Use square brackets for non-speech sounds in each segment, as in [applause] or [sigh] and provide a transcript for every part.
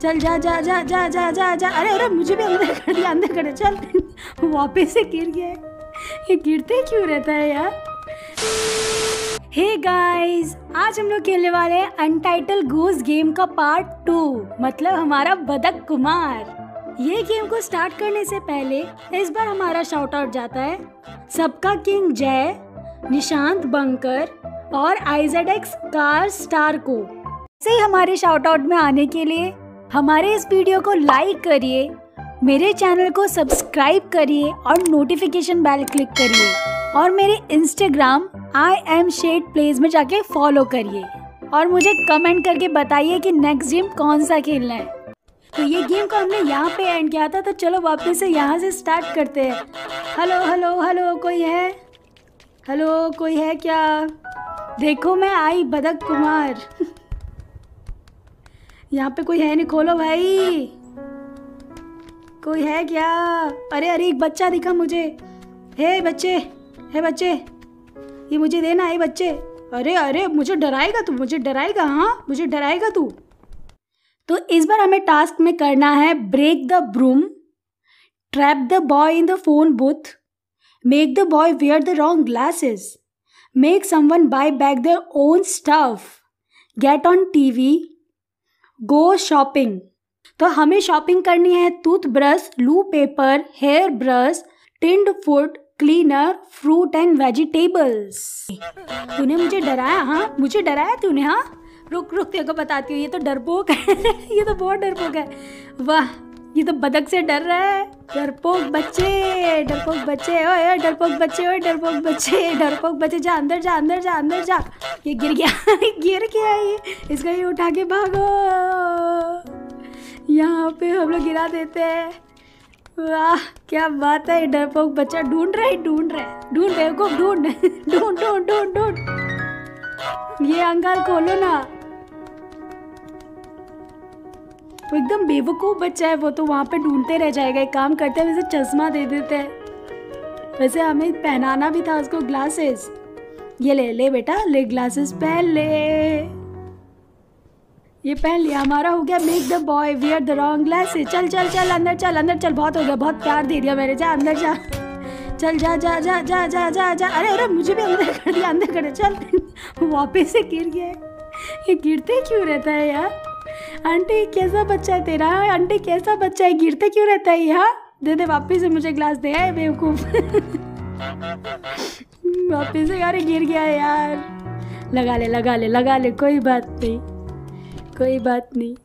चल जा जा जा जा जा जा जा। अरे अरे, मुझे भी अंदर कर दिया, अंदर कर चल। वापस से गिर गया ये गिरते क्यों रहता है यार? हे गाइस आज हम लोग खेलने वाले हैं अनटाइटल गोस गेम का पार्ट टू मतलब हमारा बदक कुमार। ये गेम को स्टार्ट करने से पहले इस बार हमारा शाउट आउट जाता है सबका किंग जय, निशांत बंकर और आइजेडेक्स कार स्टार को। से हमारे शाउट आउट में आने के लिए हमारे इस वीडियो को लाइक करिए, मेरे चैनल को सब्सक्राइब करिए और नोटिफिकेशन बेल क्लिक करिए और मेरे Instagram I am shed place में जाके फॉलो करिए और मुझे कमेंट करके बताइए कि नेक्स्ट गेम कौन सा खेलना है। तो ये गेम को हमने यहाँ पे एंड किया था तो चलो वापस से यहाँ से स्टार्ट करते हैं। हेलो हेलो हेलो कोई है? हेलो कोई है क्या? देखो मैं आई बदक कुमार। [laughs] यहाँ पे कोई है नहीं खोलो भाई। कोई है क्या? अरे अरे एक बच्चा दिखा मुझे। हे बच्चे हे बच्चे ये मुझे देना है बच्चे। अरे अरे मुझे डराएगा तू मुझे डराएगा हाँ मुझे डराएगा तू। तो इस बार हमें टास्क में करना है break the broom trap the boy in the phone booth make the boy wear the wrong glasses make someone buy back their own stuff get on TV go shopping तो हमें शॉपिंग करनी है toothbrush loo paper hair brush tinned food cleaner fruit and vegetables तूने मुझे डराया हाँ? मुझे डराया तूने हाँ? रुक रुक, तेरे को बताती हूँ, ये तो डरपोक है। [laughs] ये तो बहुत डरपोक है। वाह। ये तो बदक से डर रहा है। डरपोक बच्चे डरपोक बच्चे, ओए डरपोक बच्चे, ओए, डरपोक बच्चे डरपोक बच्चे, जा अंदर जा अंदर जा अंदर, जा। ये गिर गया [laughs] गिर गया ये। इसको ये उठा के भागो। यहाँ पे हम लोग गिरा देते हैं। वाह, क्या बात है डरपोक बच्चा ढूंढ रहा है, ढूंढ रहा है। ढूंढ रहे को ढूंढ [laughs] ढूंढ ढूंढ ढूंढ ढूंढ। ये अंकल खोलो ना। वो एकदम बेवकूफ़ बच्चा है, वो तो वहाँ पे ढूंढते रह जाएगा, एक काम करते हैं वैसे चश्मा दे देते हैं। वैसे हमें पहनाना भी था उसको ग्लासेस ये ले ले बेटा, ले ग्लासेस पहन ले। ये पहन लिया, हमारा हो गया make the boy wear the wrong glasses चल चल चल, अंदर चल अंदर चल, बहुत हो गया, बहुत प्यार दे दिया मेरे जा, अंदर जा। चल, जा जा जा जा जा जा जा। अरे अरे, मुझे भी अंदर कर दिया, अंदर कर चल। वापस से गिर गया ये गिरते क्यों रहता है यार? आंटी, कैसा बच्चा है तेरा? आंटी, कैसा बच्चा है? गिरते क्यों रहता है यहाँ? दे दे, वापस से मुझे ग्लास दे, आए बेवकूफ़। [laughs] वापस से यार गिर गया है यार। लगा ले लगा ले लगा ले, कोई बात नहीं, कोई बात नहीं।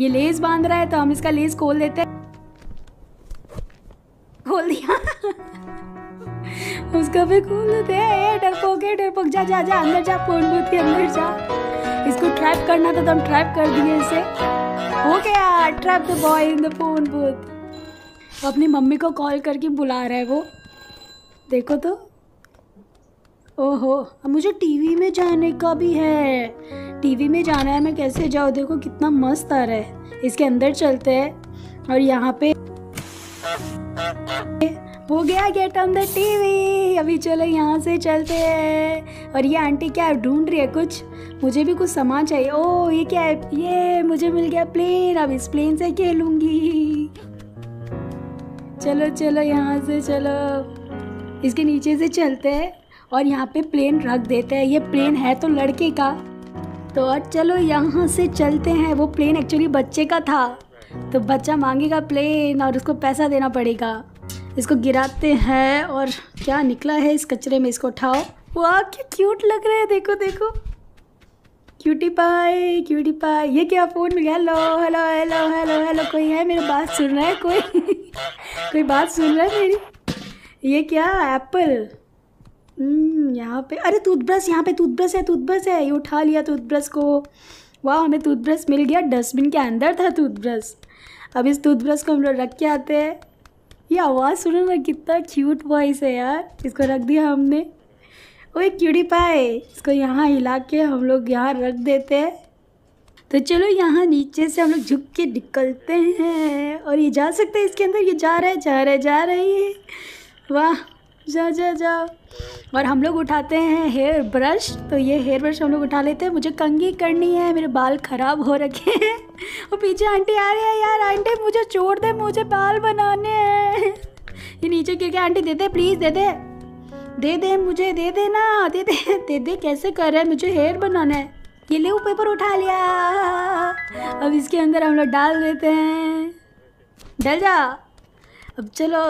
ये लेस बाँध रहा है तो हम इसका लेस खोल देते हैं। खोल दिया। [laughs] उसका भी खोल देते हैं। डरपोक डरपोक जा जा जा, अंदर जा, फ़ोन बूथ के अंदर जा। इसको ट्रैप करना था तो हम ट्रैप कर दिए इसे। हो गया trap the boy in the phone booth अपनी मम्मी को कॉल करके बुला रहा है वो। देखो तो। ओहो, अब मुझे टीवी में जाने का भी है। टीवी में जाना है, मैं कैसे जाऊँ? देखो कितना मस्त आ रहा है। इसके अंदर चलते हैं। और यहाँ पे हो गया गेट ऑन द टीवी। अभी चलो यहाँ से चलते हैं। और ये आंटी क्या ढूंढ रही है कुछ? मुझे भी कुछ सामान चाहिए। ओ, ये क्या है? ये मुझे मिल गया प्लेन। अब इस प्लेन से खेलूँगी। चलो चलो, यहाँ से चलो। इसके नीचे से चलते हैं और यहाँ पे प्लेन रख देते हैं। ये प्लेन है तो लड़के का। तो अब चलो, यहाँ से चलते हैं। वो प्लेन एक्चुअली बच्चे का था। तो बच्चा मांगेगा प्लेन और उसको पैसा देना पड़ेगा। इसको गिराते हैं और क्या निकला है इस कचरे में इसको उठाओ। वाह, क्या क्यूट लग रहा है। देखो देखो। क्यूटी पाई क्यूटी पाई ये क्या फ़ोन में hello hello hello hello hello कोई है? मेरी बात सुन रहा है कोई? [laughs] कोई बात सुन रहा है मेरी? ये क्या? एप्पल यहाँ पे। अरे टूथब्रश यहाँ पे टूथब्रश है टूथब्रश है। ये उठा लिया टूथब्रश को। वाह, हमें टूथब्रश मिल गया। डस्टबिन के अंदर था टूथब्रश अब इस टूथब्रश को हम लोग रख के आते हैं। ये आवाज़ सुनो ना कितना क्यूट वॉइस है यार। इसको रख दिया हमने। ओए क्यूटी पाए इसको यहाँ हिला के हम लोग यहाँ रख देते हैं। तो चलो यहाँ नीचे से हम लोग झुक के निकलते हैं। और ये जा सकते हैं इसके अंदर। ये जा रहा जा रहा जा रही है। वाह, जा जा जा। और हम लोग उठाते हैं हेयर ब्रश तो ये हेयर ब्रश हम लोग उठा लेते हैं। मुझे कंघी करनी है। मेरे बाल ख़राब हो रखे हैं। पीछे आंटी आ रही है यार, आंटी मुझे छोड़ दे, मुझे बाल बनाने हैं। ये नीचे गिर के आंटी दे दे प्लीज़ दे दे। दे दे मुझे, दे दे ना, दे दे दे दे, कैसे कर रहे हैं, मुझे हेयर बनाना है। ये ले पेपर उठा लिया। अब इसके अंदर हम लोग डाल देते हैं। डल जा। अब चलो,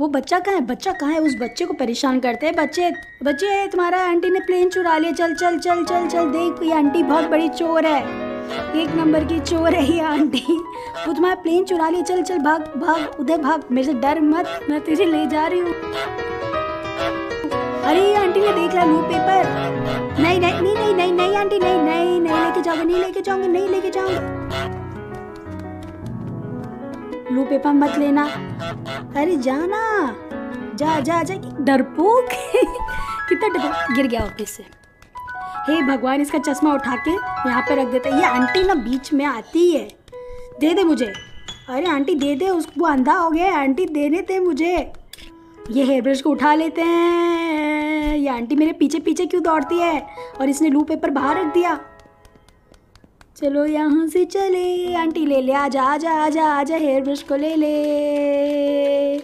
वो बच्चा कहाँ है? बच्चा कहाँ है? उस बच्चे को परेशान करते हैं। बच्चे बच्चे, तुम्हारा आंटी ने प्लेन चुरा लिया। चल चल चल चल चल, देख, ये आंटी बहुत बड़ी चोर है। एक नंबर की चोर है ये आंटी। वो तुम्हारा प्लेन चुरा लिया चल चल, भाग भाग, उधर भाग। मेरे से डर मत, मैं तुझे ले जा रही हूँ। अरे आंटी ने देख लिया न्यू पेपर नहीं नहीं नहीं नहीं नहीं नहीं आंटी, नहीं नहीं नहीं लेके जाओगे नहीं लेके जाओगे नहीं लेके जाओगे ब्लू पेपर मत लेना। अरे जाना। जा जा जा, डरपोक। [laughs] कितना डर गिर गया ऑफ़िस से। हे भगवान, इसका चश्मा उठा के यहाँ पे रख देते ये आंटी ना बीच में आती है। दे दे मुझे। अरे आंटी, दे दे, उसको अंधा हो गया आंटी, देने दे मुझे। ये हेयर ब्रश को उठा लेते हैं। ये आंटी मेरे पीछे पीछे क्यों दौड़ती है? और इसने लू पेपर बाहर रख दिया। चलो यहाँ से चले। आंटी, ले ले, आजा आजा आजा आजा हेयर ब्रश को ले ले।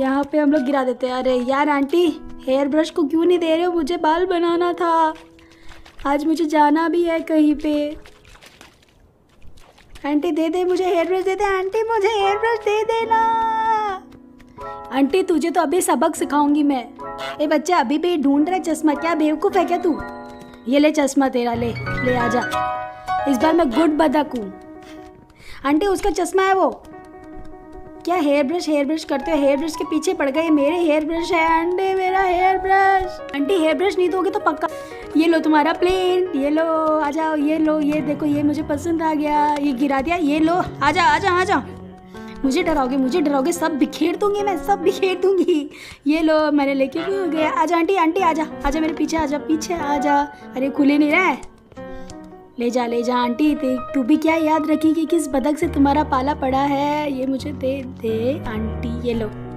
यहाँ पे हम लोग गिरा देते हैं। अरे यार आंटी हेयर ब्रश को क्यों नहीं दे रहे हो? मुझे बाल बनाना था। आज मुझे जाना भी है कहीं पे। आंटी दे दे मुझे हेयर ब्रश दे दे। आंटी मुझे हेयर ब्रश दे देना। आंटी तुझे तो अभी सबक सिखाऊँगी मैं। ए बच्चे, अभी भी ढूंढ रहे चश्मा। क्या बेवकूफ़ है क्या तू? ये ले चश्मा तेरा, ले ले आजा इस बार मैं गुड बदक हूँ। आंटी उसका चश्मा है वो। क्या हेयर ब्रश हेयर ब्रश करते हो? हेयर ब्रश के पीछे पड़ गए। मेरे हेयर ब्रश है आंटी मेरा hair brush aunty hair brush नहीं दोगे तो पक्का। ये लो तुम्हारा प्लेन ये लो, आ जाओ, ये लो, ये देखो, ये मुझे पसंद आ गया, ये गिरा दिया, ये लो, आ जा आ जा आ जा मुझे डराओगे मुझे डराओगे, सब बिखेर दूँगी मैं, सब बिखेर दूँगी। ये लो, मैंने लेके हो गया? आजा आंटी आंटी आजा आजा मेरे पीछे आजा पीछे आजा अरे, खुले नहीं रहा। है ले जा ले जा, आंटी तू भी क्या याद रखी कि किस बदक से तुम्हारा पाला पड़ा है? ये मुझे दे दे, आंटी, ये लो।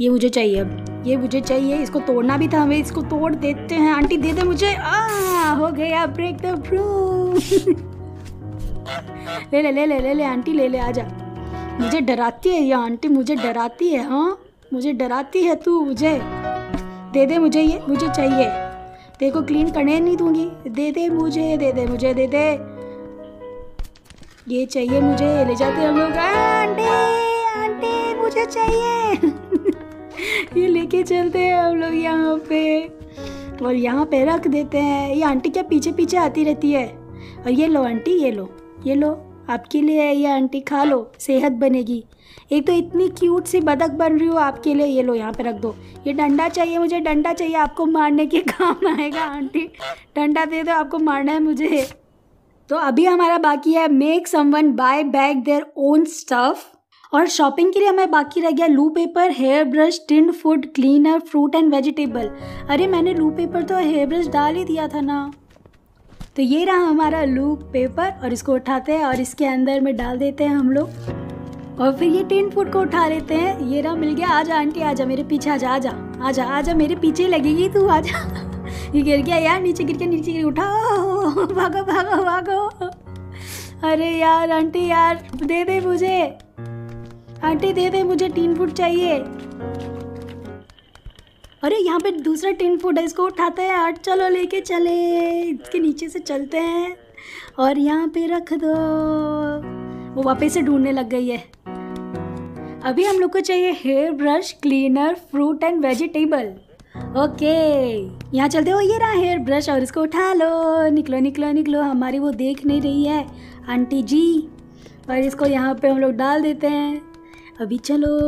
ये मुझे चाहिए अब। ये मुझे चाहिए। इसको तोड़ना भी था हमें। इसको तोड़ देते हैं। आंटी, दे दे मुझे। आ, हो गया। ब्रेक द [laughs] ले ले ले ले ले ले, आंटी, ले ले, आजा। मुझे डराती है ये आंटी। मुझे डराती है हाँ? मुझे डराती है तू, मुझे। दे दे मुझे ये। मुझे चाहिए। देखो क्लीन करने नहीं दूँगी। दे दे मुझे, दे दे मुझे, दे दे। ये चाहिए मुझे। ले जाते हम लोग। आंटी आंटी, मुझे चाहिए। [laughs] ये लेके चलते हैं हम लोग यहाँ पे। और यहाँ पे रख देते हैं। ये आंटी क्या पीछे पीछे आती रहती है? और ये लो आंटी, ये लो ये लो। आपके लिए है ये आंटी, खा लो, सेहत बनेगी। एक तो इतनी क्यूट सी बदक बन रही हो आपके लिए। ये लो, यहाँ पे रख दो। ये डंडा चाहिए मुझे, डंडा चाहिए। आपको मारने के काम आएगा, आंटी। डंडा दे दो, आपको मारना है मुझे। तो अभी हमारा बाकी है। Make someone buy back their own stuff और शॉपिंग के लिए हमें बाकी रह गया loo paper hair brush tin food cleaner fruit and vegetable अरे मैंने लू पेपर तो हेयर ब्रश डाल ही दिया था ना। तो ये रहा हमारा लू पेपर और इसको उठाते हैं और इसके अंदर में डाल देते हैं हम लोग। और फिर ये टिन फ़ूड को उठा लेते हैं। ये रहा मिल गया, आजा आंटी, आजा मेरे पीछे, आजा आजा आजा आजा मेरे पीछे लगेगी तू, आजा। [laughs] ये गिर गया यार, नीचे गिर के नीचे गिर उठा, [laughs] भागो भागो भागो। अरे यार, आंटी यार, दे दे मुझे। आंटी दे दे, मुझे टीन फ़ूड चाहिए। अरे, यहाँ पे दूसरा टिन फ़ूड है, इसको उठाते हैं। और चलो लेके चले। इसके नीचे से चलते हैं। और यहाँ पे रख दो। वो वापस से ढूँढने लग गई है। अभी हम लोग को चाहिए hair brush cleaner fruit and vegetable okay यहाँ चलते हो, ये रहा हेयर ब्रश और इसको उठा लो। निकलो निकलो निकलो। हमारी वो देख नहीं रही है, आंटी जी। और इसको यहाँ पे हम लोग डाल देते हैं। अभी चलो।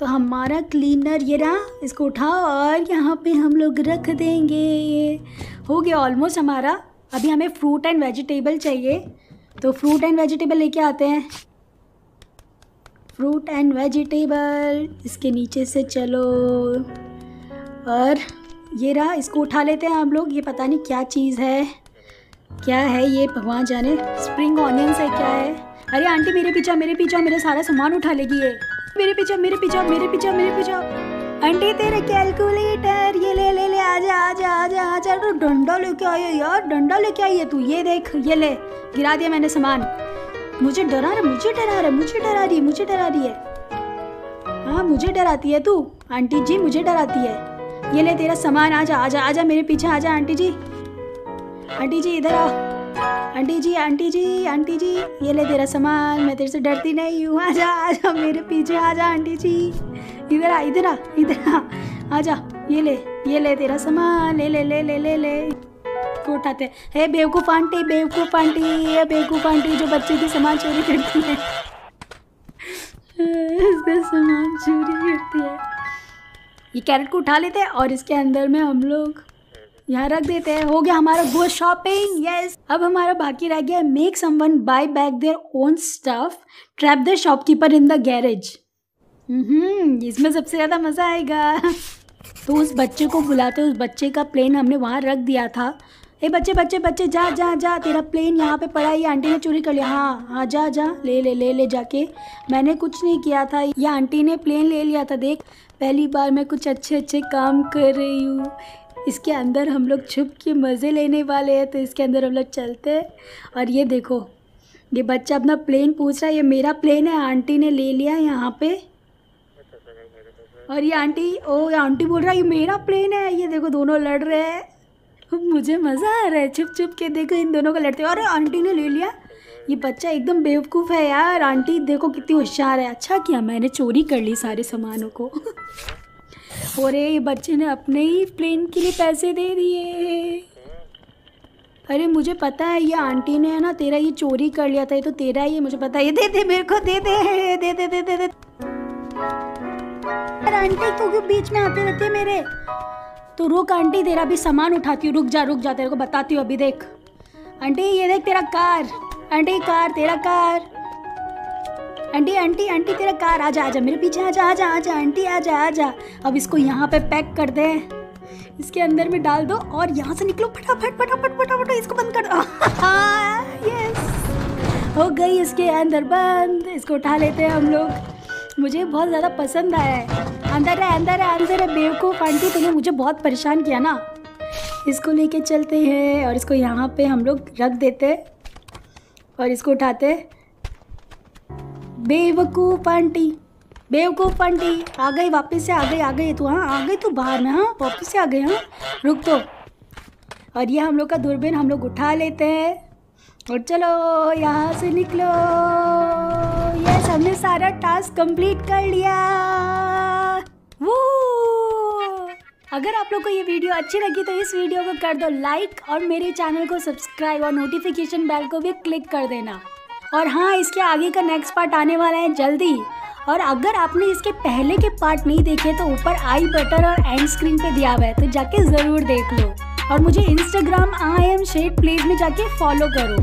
तो हमारा क्लीनर ये रहा, इसको उठाओ और यहाँ पे हम लोग रख देंगे। हो गया ऑलमोस्ट हमारा। अभी हमें फ्रूट एंड वेजिटेबल चाहिए। तो फ्रूट एंड वेजिटेबल लेके आते हैं। फ्रूट एंड वेजिटेबल इसके नीचे से चलो। और ये रहा, इसको उठा लेते हैं हम लोग। ये पता नहीं क्या चीज़ है। क्या है ये? भगवान जाने। स्प्रिंग ऑनियंस है, क्या है? अरे आंटी, मेरे पीछे मेरे पीछे, मेरा सारा सामान उठा लेगी ये। मेरे पीछे मेरे पीछे मेरे पीछे मेरे पीछे। आंटी, तेरे कैलकुलेटर, ये ले ले ले, आजा आजा आजा आजा। तो डंडा लेके आया यार, डंडा लेके आई है तू। ये देख, ये ले, गिरा दिया मैंने सामान। मुझे डरा रहा, मुझे डरा रहा, मुझे डरा रही है, मुझे डरा रही है। हाँ मुझे डराती है तू। आंटी जी, मुझे डराती है। ये ले तेरा सामान, आजा आजा आजा मेरे पीछे, आजा आंटी जी। आंटी जी, इधर आओ aunty ji aunty ji aunty ji, ये ले तेरा सामान, मैं तेरे से डरती नहीं हूँ। आजा आजा, मेरे पीछे आजा, आंटी जी। इधर आ इधर आ इधर आ। आजा, ये ले ये ले तेरा सामान, ले ले ले ले ले ले। को उठाते हे बेवकूफ़ आंटी बेवकूफ़ आंटी, ये बेवकूफ़ आंटी जो बच्चे की सामान चोरी करती है। इसका सामान चोरी करती है। ये कैरेट को उठा लेते हैं और इसके अंदर में हम लोग यहाँ रख देते हैं। हो गया हमारा गो शॉपिंग यस अब हमारा बाकी रह गया make someone buy back their own stuff trap the shopkeeper in the garage इसमें सबसे ज़्यादा मज़ा आएगा। तो उस बच्चे को बुलाते, उस बच्चे का प्लेन हमने वहाँ रख दिया था। ए बच्चे बच्चे बच्चे, जा जा जा। तेरा प्लेन यहाँ पे पड़ा है। ये आंटी ने चोरी कर लिया। हाँ हाँ जा जा। ले ले ले ले जाके। मैंने कुछ नहीं किया था। ये आंटी ने प्लेन ले लिया था। देख, पहली बार मैं कुछ अच्छे अच्छे काम कर रही हूँ। इसके अंदर हम लोग छुप के मज़े लेने वाले हैं तो इसके अंदर हम लोग चलते हैं। और ये देखो, ये बच्चा अपना प्लेन पूछ रहा है, ये मेरा प्लेन है, आंटी ने ले लिया यहाँ पे। और ये आंटी, ओ, ये आंटी बोल रहा है, ये मेरा प्लेन है, ये देखो दोनों लड़ रहे हैं। मुझे मज़ा आ रहा है, छुप छुप के देखो, इन दोनों को लड़ते और आंटी ने ले लिया। ये बच्चा एकदम बेवकूफ़ है यार, आंटी देखो कितनी होशियार है। अच्छा किया, मैंने चोरी कर ली सारे सामानों को। [laughs] और ये बच्चे ने अपने ही प्लेन के लिए पैसे दे दिए। अरे, मुझे पता है, ये आंटी ने है ना, तेरा ये चोरी कर लिया था, ये तो तेरा ही है, मुझे पता है। ये दे दे, मेरे को, दे दे दे दे दे दे दे। आंटी क्योंकि बीच में आते रहते मेरे? तो रुक आंटी, तेरा भी सामान उठाती हूँ, रुक जा रुक जा, तेरे को बताती हूँ, अभी देख। आंटी, ये देख तेरा कार। आंटी, कार, तेरा कार। आंटी आंटी आंटी, तेरा कार, आजा आजा, मेरे पीछे आजा आजा आजा, आंटी, आजा आजा। अब इसको यहाँ पे पैक कर दे। इसके अंदर में डाल दो और यहाँ से निकलो। फटाफट फटाफट फटाफट, इसको बंद कर दो। [laughs] यस हो गई इसके अंदर बंद। इसको उठा लेते हैं हम लोग। मुझे बहुत ज़्यादा पसंद आया है। अंदर है अंदर है अंदर है। बेवकूफ़ आंटी तुमने मुझे बहुत परेशान किया ना। इसको लेके चलते हैं और इसको यहाँ पे हम लोग रख देते और इसको उठाते बेवकूफ़ आंटी। बेवकूफ़ आंटी, आ गई वापस से, आ गई आ गई। तू हाँ आ गई तू बाहर में हाँ? वापस से आ गई हाँ? रुक तो। और ये हम लोग का दूरबीन हम लोग उठा लेते हैं। और चलो, यहाँ से निकलो। यस हमने सारा टास्क कंप्लीट कर लिया। वो अगर आप लोग को ये वीडियो अच्छी लगी तो इस वीडियो को कर दो लाइक और मेरे चैनल को सब्सक्राइब और नोटिफिकेशन बेल को भी क्लिक कर देना। और हाँ इसके आगे का नेक्स्ट पार्ट आने वाला है जल्दी। और अगर आपने इसके पहले के पार्ट नहीं देखे तो ऊपर आई बटन और एंड स्क्रीन पे दिया हुआ है तो जाके ज़रूर देख लो। और मुझे Instagram I am shed plays में जाके फॉलो करो।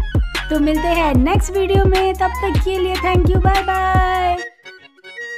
तो मिलते हैं नेक्स्ट वीडियो में, तब तक के लिए थैंक यू बाय बाय